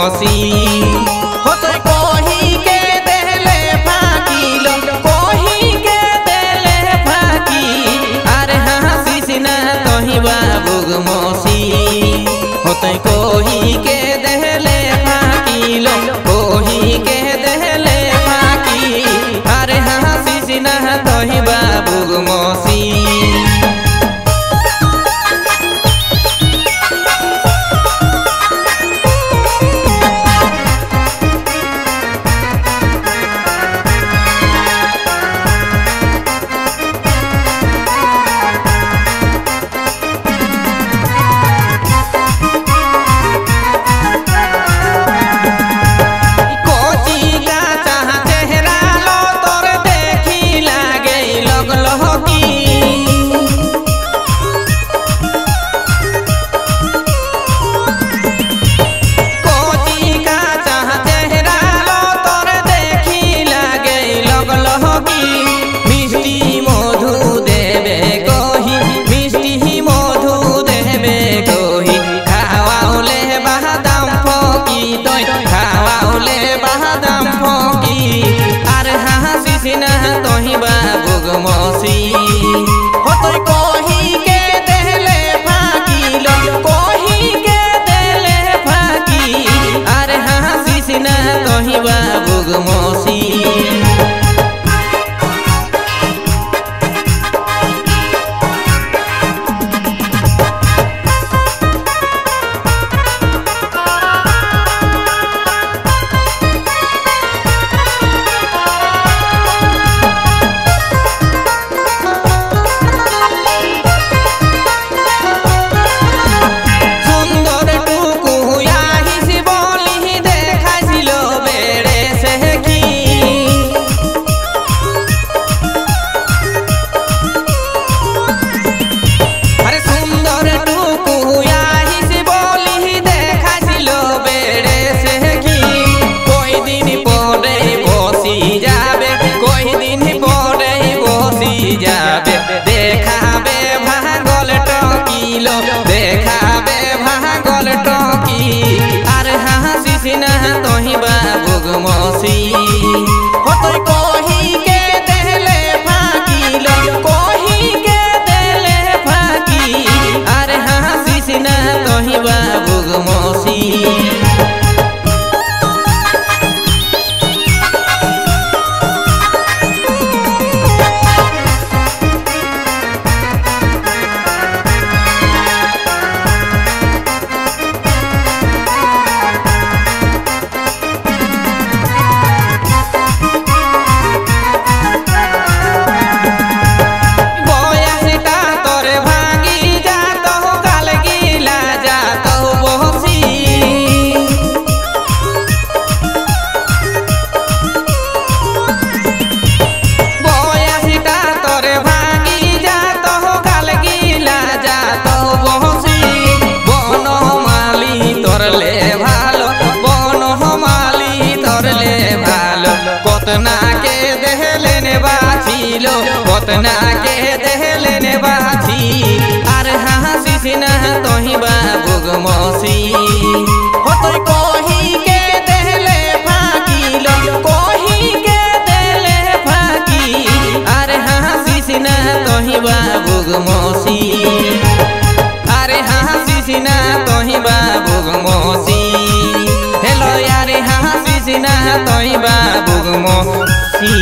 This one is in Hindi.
मौसी बाबुक मौसी होतै कोइ ओतना के दहलेने बाथी आर हासी सिना तोही बा, भोग मौसी। होतोय कोही के दहले फाकी लो। कोही के दहले फाकी आर हासी सिना तोही बा, भोग मौसी। आर हासी सिना तोही बा, भोग मौसी। हेलो, यार हासी सिना तोही बा, भोग मौसी।